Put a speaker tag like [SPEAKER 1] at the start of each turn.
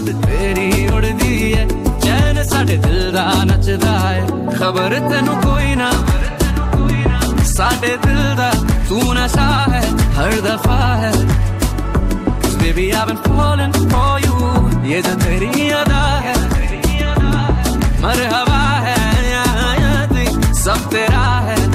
[SPEAKER 1] ਯਾਦ ਤੇਰੀ ਉੜਦੀ ਐ ਚੈਨ ਸਾਡੇ ਦਿਲ ਦਾ ਨੱਚਦਾ ਐ ਖਬਰ ਤੈਨੂੰ ਕੋਈ ਨਾ ਸਾਡੇ ਦਿਲ ਦਾ ਤੂੰ ਨਸ਼ਾ ਹੈ ਹਰ ਦਫਾ ਹੈ Baby, I've been falling for you. ये जो तेरी अदा है मरहबा है सब तेरा है